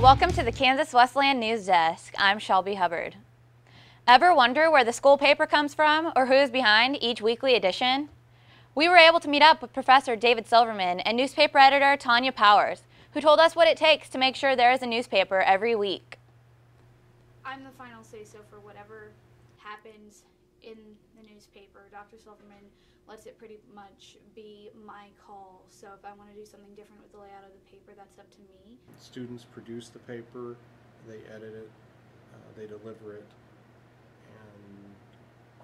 Welcome to the Kansas Wesleyan News Desk. I'm Shelby Hubbard. Ever wonder where the school paper comes from or who is behind each weekly edition? We were able to meet up with Professor David Silverman and newspaper editor Tanya Powers, who told us what it takes to make sure there is a newspaper every week. I'm the final say so for whatever happens in the newspaper. Dr. Silverman lets it pretty much be my call. So if I want to do something different with the layout of the paper, that's up to me. Students produce the paper, they edit it, uh, they deliver it, and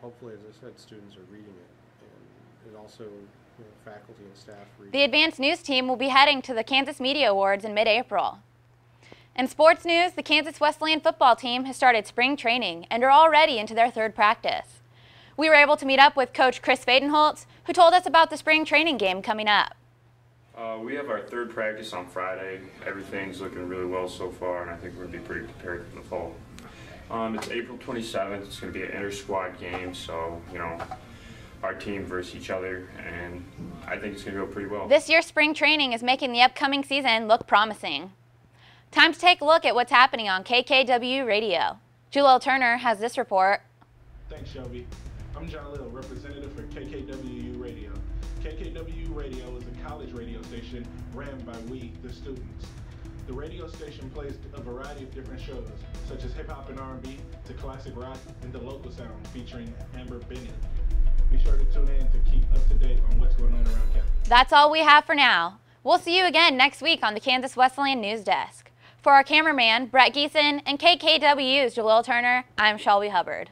hopefully, as I said, students are reading it, and it also, you know, faculty and staff read. The Advanced News team will be heading to the Kansas Media Awards in mid-April. In sports news, the Kansas Wesleyan football team has started spring training and are already into their third practice. We were able to meet up with Coach Chris Fadenholtz, who told us about the spring training game coming up. Uh, we have our third practice on Friday. Everything's looking really well so far, and I think we're going to be pretty prepared for the fall. Um, it's April 27th. It's going to be an inter-squad game, so, you know, our team versus each other, and I think it's going to go pretty well. This year's spring training is making the upcoming season look promising. Time to take a look at what's happening on KKW Radio. Jalil Turner has this report. Thanks, Shelby. I'm John Little, representative for KKWU Radio. KKWU Radio is a college radio station ran by we, the students. The radio station plays a variety of different shows, such as hip hop and R&B, to classic rock, and the local sound featuring Amber Bennett. Be sure to tune in to keep up to date on what's going on around campus. That's all we have for now. We'll see you again next week on the Kansas Wesleyan News Desk. For our cameraman, Brett Geeson, and KKWU's Jalil Turner, I'm Shelby Hubbard.